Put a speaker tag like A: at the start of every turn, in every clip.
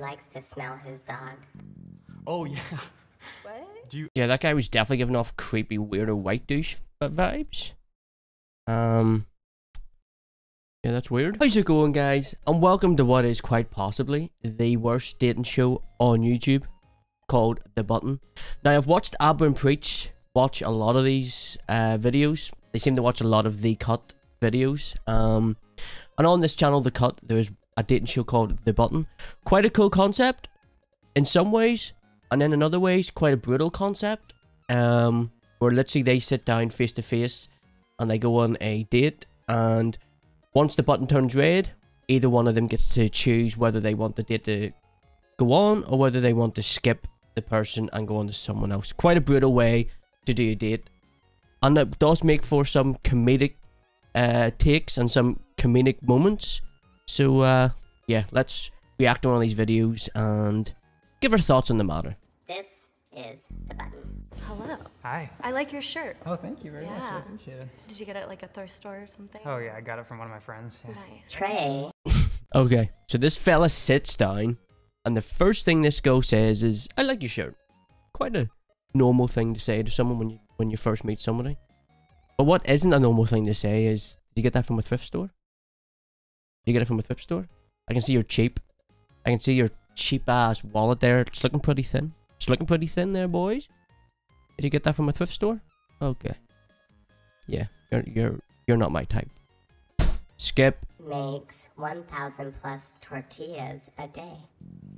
A: likes to smell his dog.
B: Oh yeah.
C: What?
B: Do you?
D: Yeah, that guy was definitely giving off creepy, weirdo white douche vibes. Um. Yeah, that's weird. How's it going, guys? And welcome to what is quite possibly the worst dating show on YouTube called The Button. Now, I've watched Aba and Preach watch a lot of these uh, videos. They seem to watch a lot of The Cut videos. Um, and on this channel, The Cut, there's a dating show called The Button. Quite a cool concept in some ways, and then in other ways, quite a brutal concept. Um, where literally they sit down face to face and they go on a date, and once the button turns red, either one of them gets to choose whether they want the date to go on or whether they want to skip the person and go on to someone else. Quite a brutal way to do a date, and it does make for some comedic uh, takes and some comedic moments. So uh, yeah, let's react on one of these videos and give our thoughts on the matter.
A: This is the button.
C: Hello.
E: Hi.
C: I like your shirt.
E: Oh, thank you very much. I appreciate it.
C: Did you get it at, like a thrift store or something?
E: Oh yeah, I got it from one of my friends. Yeah.
C: Nice.
A: Trey
D: Okay, so this fella sits down, and the first thing this girl says is, "I like your shirt." Quite a normal thing to say to someone when you when you first meet somebody. But what isn't a normal thing to say is, "Did you get that from a thrift store?" Did you get it from a thrift store? I can see you're cheap. I can see your cheap ass wallet there. It's looking pretty thin. It's looking pretty thin there, boys. Did you get that from a thrift store? Okay. Yeah, you're you're you're not my type. Skip.
A: makes 1,000 plus tortillas a day.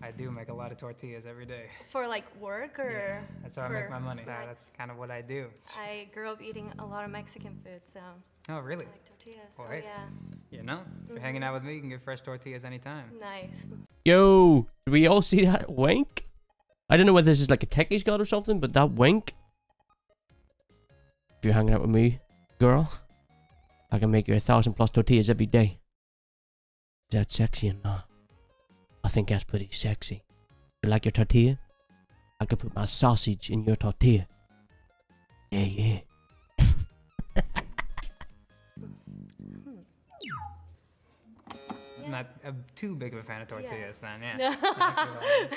E: I do make a lot of tortillas every day.
C: For like work or?
E: Yeah, That's how I make my money.
C: flex?
E: That's kind of what I do.
C: I grew up eating a lot of Mexican food, so
E: Oh really?
C: I like tortillas.
E: Well,
C: oh
E: hey.
C: yeah.
E: You know, if you're hanging out with me, you can get fresh tortillas anytime.
C: Nice.
D: Yo, did we all see that wink? I don't know whether this is like a tech he's or something, but that wink. If you're hanging out with me, girl, I can make you a thousand plus tortillas every day. Is that sexy or not? I think that's pretty sexy. You like your tortilla? I could put my sausage in your tortilla. Yeah, yeah.
E: Not uh, too big of a fan of tortillas then. Yeah.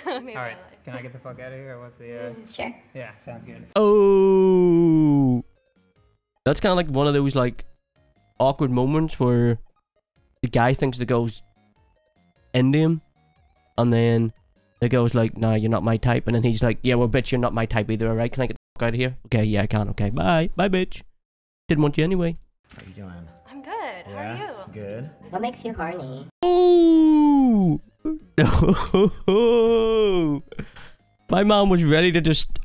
C: No.
E: All right. Can I get the fuck out of here? Or what's the? Uh...
A: Sure.
E: Yeah, sounds good.
D: Oh, that's kind of like one of those like awkward moments where the guy thinks the girl's into him, and then the girl's like, "Nah, you're not my type," and then he's like, "Yeah, well, bitch, you're not my type either. Alright, can I get the fuck out of here? Okay, yeah, I can. Okay, bye, bye, bitch. Didn't want you anyway."
F: How you doing?
C: I'm good. How are you?
F: good.
A: What makes you horny?
D: Ooh, no. my mom was ready to just.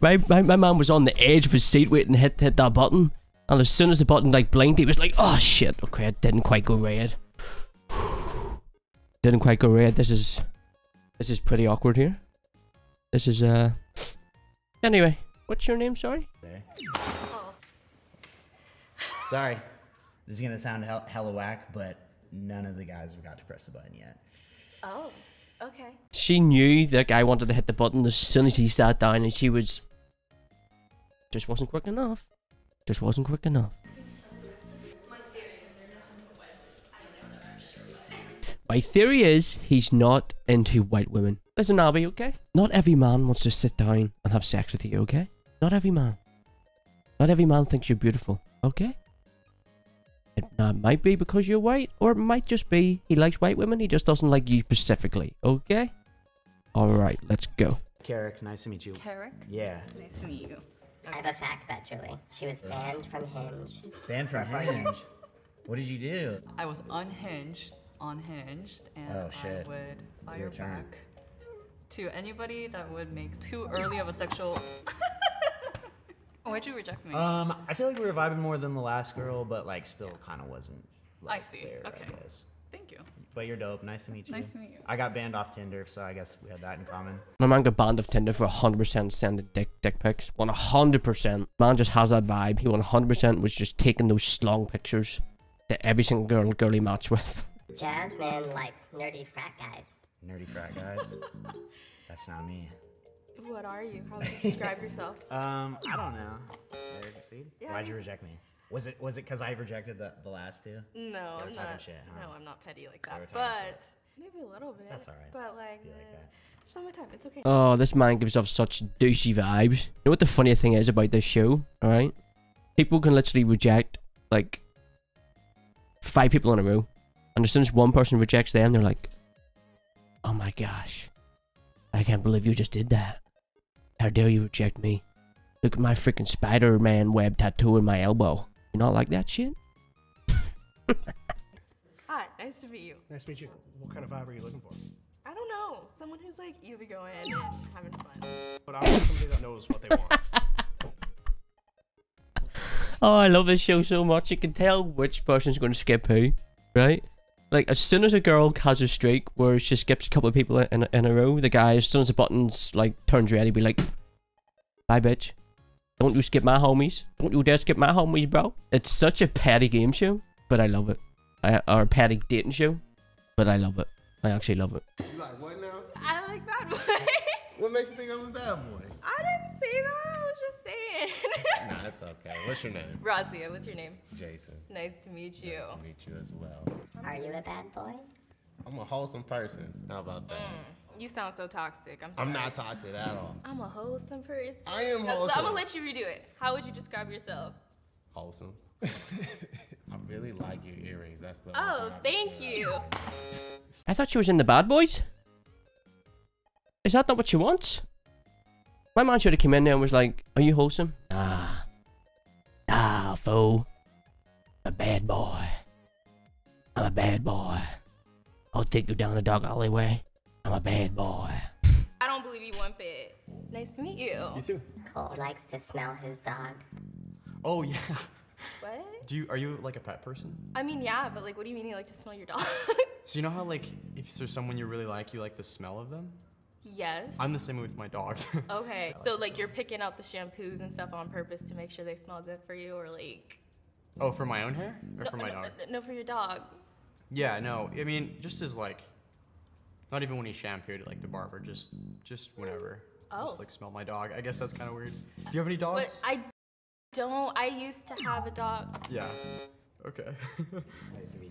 D: My, my my mom was on the edge of his seat waiting to hit hit that button, and as soon as the button like blinked, he was like, "Oh shit! Okay, it didn't quite go red. didn't quite go red. This is this is pretty awkward here. This is uh. Anyway, what's your name? Sorry.
F: There.
C: Oh.
F: Sorry. This is gonna sound hell- hella whack, but none of the guys have got to press the button yet.
C: Oh. Okay.
D: She knew that guy wanted to hit the button as soon as he sat down, and she was just wasn't quick enough. Just wasn't quick enough. My theory is he's not into white women. Listen, Abby, okay? Not every man wants to sit down and have sex with you, okay? Not every man. Not every man thinks you're beautiful, okay? It uh, might be because you're white, or it might just be he likes white women, he just doesn't like you specifically, okay? Alright, let's go.
F: Carrick, nice to meet you.
G: Carrick,
F: Yeah.
G: nice to meet you.
A: I have a fact about Julie. She was banned from Hinge.
F: Banned from Hinge. What did you do?
G: I was unhinged, unhinged, and
F: Oh, shit.
G: I would fire
F: Your turn.
G: back to anybody that would make too early of a sexual. Why'd you reject me?
F: Um, I feel like we were vibing more than the last girl, but like still kind of wasn't. Like, I
G: see.
F: There,
G: Okay.
F: I guess.
G: Thank you.
F: But you're dope. Nice to meet you.
G: Nice to meet you.
F: I got banned off Tinder, so I guess we had that in common.
D: My man got banned off Tinder for 100% sending dick dick pics. 100%. Man just has that vibe. He 100% was just taking those long pictures to every single girl girl he matched with.
A: Jasmine likes nerdy frat guys.
F: Nerdy frat guys. That's not me.
H: What are you? How would you describe yourself?
F: Um, I don't know.
H: Yeah,
F: Why'd you reject me? Was it was it because I rejected the, the last two?
H: No, I'm not.
F: shit, huh?
H: No, I'm not petty like that.
F: talking
H: But Maybe a little bit.
F: That's alright.
H: But like,
F: Be like
H: eh, just not my type. It's okay.
D: Oh, this man gives off such douchey vibes. You know what the funniest thing is about this show, alright? People can literally reject, like, five people in a row. And as soon as one person rejects them, they're like, oh my gosh. I can't believe you just did that. How dare you reject me? Look at my freaking Spider-Man web tattoo in my elbow. You not like that shit?
H: Hi, nice to meet you.
B: Nice to meet you. What kind of vibe are you looking for?
H: I don't know. Someone who's like easygoing and having fun.
B: But I want somebody that knows what they want.
D: Oh, I love this show so much. You can tell which person's going to skip who, right? Like, as soon as a girl has a streak where she skips a couple of people in, in a row, the guy, as soon as the buttons, like, turns red, he'd be like, Bye, bitch. Don't you skip my homies. Don't you dare skip my homies, bro. It's such a petty game show, but I love it. I, or a petty dating show, but I love it. I actually love it.
I: You like what now?
H: I like bad boy.
I: What makes you think I'm a bad boy?
H: I didn't say that. I was just saying.
I: Nah, it's okay. What's your name?
C: Razia, what's your name?
I: Jason.
C: Nice to meet you.
I: Nice to meet you as well.
A: Are you a bad boy?
I: I'm a wholesome person. How about that?
C: Mm, you sound so toxic. I'm sorry.
I: I'm not toxic at all.
C: I'm a wholesome person.
I: I am wholesome.
C: I'm gonna let you redo it. How would you describe yourself?
I: Wholesome. I really like your earrings. That's the.
C: Oh,
I: only thing I
C: thank you.
D: I thought she was in the bad boys. Is that not what you want? My man should have come in there and was like, Are you wholesome? Ah. Nah, fool. I'm a bad boy. I'm a bad boy. I'll take you down the dark alleyway. I'm a bad boy.
C: I don't believe you one bit. Nice to meet you.
B: You too.
A: Cole likes to smell his dog.
J: Oh yeah.
C: What?
J: Do you are you like a pet person?
C: I mean, yeah, but like, what do you mean you like to smell your dog?
J: So you know how like if there's someone you really like, you like the smell of them?
C: Yes.
J: I'm the same with my dog.
C: Okay, so like you're picking out the shampoos and stuff on purpose to make sure they smell good for you, or like
J: oh, for my own hair or
C: no,
J: for my
C: no,
J: dog?
C: no, for your dog.
J: Yeah, no. I mean, just as like, not even when he shampooed at like the barber, just just whenever.
C: Oh.
J: Just like smell my dog. I guess that's kind of weird. Do you have any
C: But
J: dogs?
C: I don't. I used to have a dog.
J: yeah. Okay.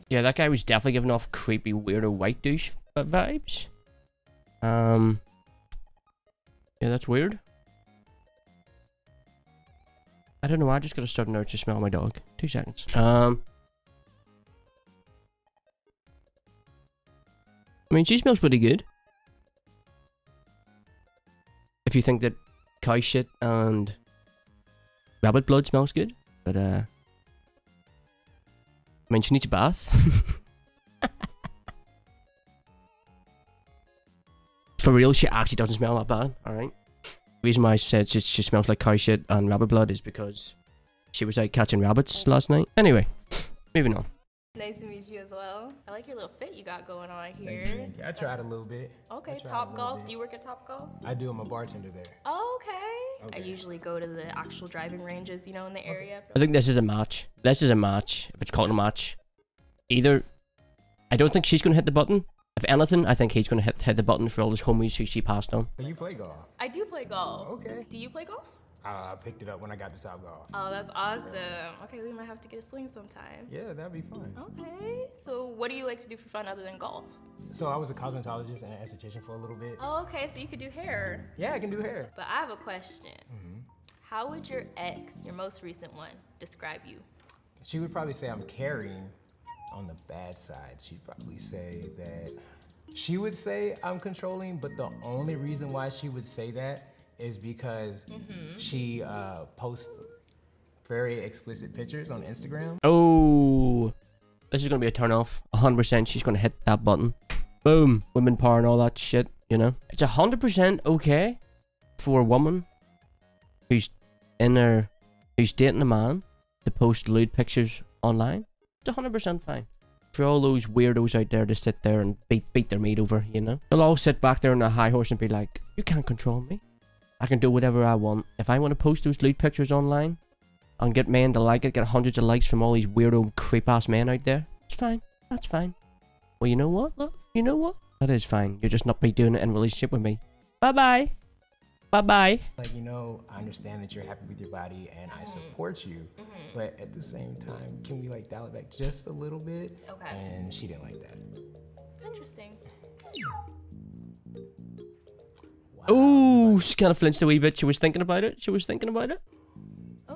D: Yeah, that guy was definitely giving off creepy, weirdo white douche vibes. Um. Yeah, that's weird. I don't know. I just got start an urge to smell my dog. Two seconds. Um. I mean, she smells pretty good. If you think that cow shit and rabbit blood smells good, but uh. I mean, she needs a bath. For real, she actually doesn't smell that bad, alright? The reason why I said she, she smells like cow shit and rabbit blood is because she was out catching rabbits last night. Anyway, moving on.
C: Nice to meet you as well. I like your little fit you got going on here.
K: Thank you, thank you. I tried a little bit.
C: Okay,
K: I tried a
C: Top Golf.
K: bit.
C: Do you work at Top Golf?
K: I do. I'm a bartender there.
C: Oh, okay. I usually go to the actual driving ranges, you know, in the area.
D: I think this is a match. This is a match. If it's called a match, either I don't think she's gonna hit the button. If anything, I think he's gonna hit hit the button for all his homies who she passed on.
K: You play golf?
C: I do play golf.
K: Okay.
C: Do you play golf?
K: Uh, I picked it up when I got to Top Golf.
C: Oh, that's awesome. Okay, we might have to get a swing sometime.
K: Yeah, that'd be fun.
C: Okay. So, what do you like to do for fun other than golf?
K: So I was a cosmetologist and an esthetician for a little bit.
C: Oh, okay. So you could do hair.
K: Yeah, I can do hair.
C: But I have a question.
K: Mm-hmm.
C: How would your ex, your most recent one, describe you?
K: She would probably say I'm caring on the bad side. She'd probably say that she would say I'm controlling, but the only reason why she would say that is because
C: Mm-hmm.
K: she uh, posts very explicit pictures on Instagram.
D: Oh, this is gonna be a turn off. hundred percent, she's gonna hit that button. Boom, women power and all that shit. You know, it's hundred percent okay for a woman who's in her, who's dating a man to post lewd pictures online. It's hundred percent fine. For all those weirdos out there to sit there and beat beat their meat over, you know, they'll all sit back there on a high horse and be like, "You can't control me. I can do whatever I want. If I want to post those lewd pictures online." and get men to like it, get hundreds of likes from all these weirdo creep ass men out there. It's fine. That's fine. Well, you know what? You know what? That is fine. You're just not be doing it in relationship with me. Bye bye bye. Bye bye.
K: Like, you know, I understand that you're happy with your body and I mm-hmm. support you, mm-hmm. but at the same time, can we like dial it back just a little bit?
C: Okay.
K: And she didn't like that.
C: Interesting. Wow.
D: Ooh, she kind of flinched a wee bit. She was thinking about it. She was thinking about it.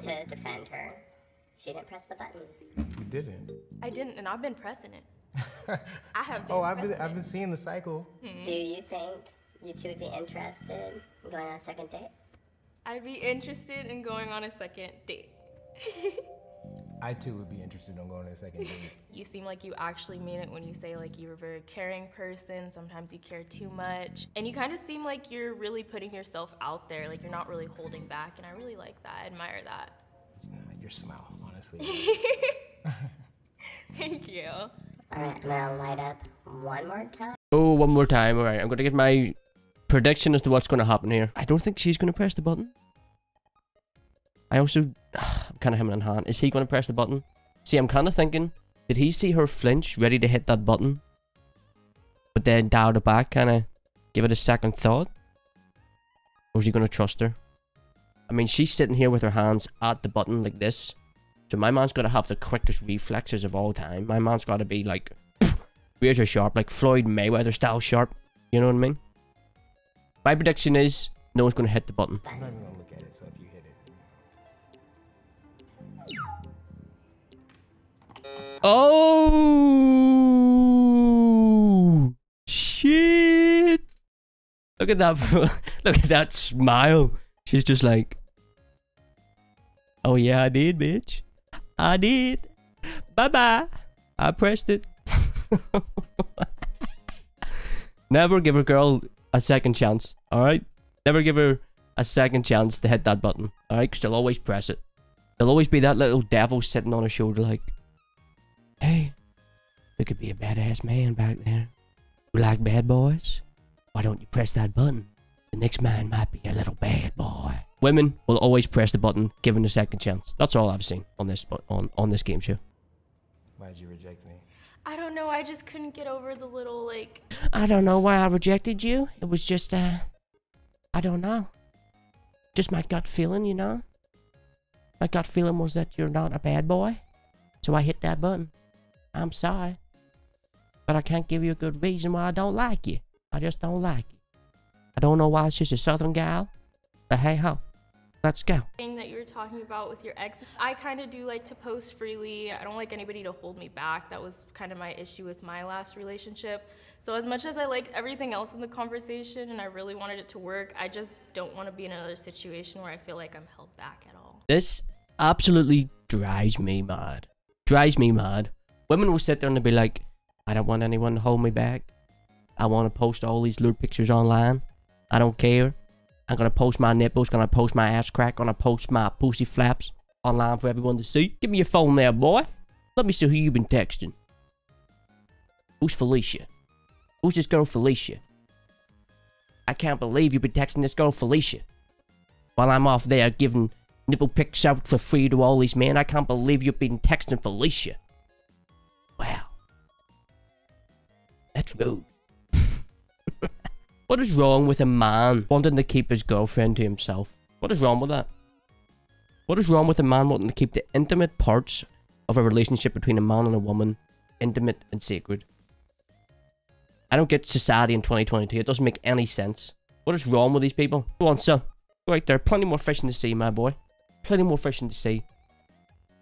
A: To defend her, she didn't press the button.
K: You didn't.
C: I didn't, and I've been pressing it. I have oh, been
K: Oh, I've been
C: pressing
K: I've been seeing the cycle. Mm-hmm.
A: Do you think you two would be interested in going on a second date?
C: I'd be interested in going on a second date.
K: I too would be interested in going on a second date.
C: You seem like you actually mean it when you say like you're a very caring person. Sometimes you care too much. And you kind of seem like you're really putting yourself out there. Like you're not really holding back. And I really like that. I admire that.
K: Your smile, honestly.
C: Thank you.
A: All right, I'm gonna light up one more time.
D: Oh, one more time. All right, I'm going to get my prediction as to what's going to happen here. I don't think she's going to press the button. I also, I'm kind of him in hand. Is he going to press the button? See, I'm kind of thinking, did he see her flinch, ready to hit that button? But then dial it back, kind of give it a second thought? Or is he going to trust her? I mean, she's sitting here with her hands at the button like this. So my man's got to have the quickest reflexes of all time. My man's got to be like, razor sharp, like Floyd Mayweather style sharp. You know what I mean? My prediction is no one's going to hit the button.
K: I'm not even gonna look at it, so if you hit it.
D: Oh shit! Look at that! Look at that smile. She's just like, "Oh yeah, I did, bitch. I did. Bye bye. I pressed it." Never give a girl a second chance. All right. Never give her a second chance to hit that button. All right, because she'll always press it. There'll always be that little devil sitting on her shoulder, like, "Hey, there could be a badass man back there. You like bad boys? Why don't you press that button? The next man might be a little bad boy." Women will always press the button, given a second chance. That's all I've seen on this on on this game show.
K: Why did you reject me?
C: I don't know. I just couldn't get over the little like.
D: I don't know why I rejected you. It was just, uh, I don't know. Just my gut feeling, you know? My gut feeling was that you're not a bad boy. So I hit that button. I'm sorry. But I can't give you a good reason why I don't like you. I just don't like you. I don't know why just a southern gal. But hey ho. Let's go.
C: thing that you were talking about with your ex. I kind of do like to post freely. I don't like anybody to hold me back. That was kind of my issue with my last relationship. So as much as I liked everything else in the conversation and I really wanted it to work, I just don't want to be in another situation where I feel like I'm held back at all.
D: This absolutely drives me mad. Drives me mad. Women will sit there and be like, I don't want anyone to hold me back. I want to post all these lewd pictures online. I don't care. I'm gonna post my nipples, gonna post my ass crack, gonna post my pussy flaps online for everyone to see. Give me your phone there, boy. Let me see who you've been texting. Who's Felicia? Who's this girl Felicia? I can't believe you've been texting this girl Felicia. While I'm off there giving nipple pics out for free to all these men, I can't believe you've been texting Felicia. Wow. That's rude. What is wrong with a man wanting to keep his girlfriend to himself? What is wrong with that? What is wrong with a man wanting to keep the intimate parts of a relationship between a man and a woman intimate and sacred? I don't get society in 2022. It doesn't make any sense. What is wrong with these people? Go on, sir. Go out there. Plenty more fishing to see, my boy. Plenty more fishing to see.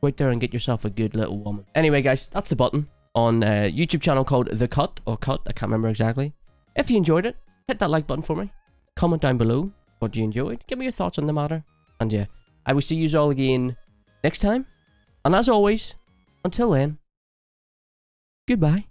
D: Go out there and get yourself a good little woman. Anyway, guys, that's the button on a YouTube channel called The Cut or Cut. I can't remember exactly. If you enjoyed it, hit that like button for me. Comment down below what you enjoyed. Give me your thoughts on the matter. And yeah, I will see you all again next time. And as always, until then, goodbye.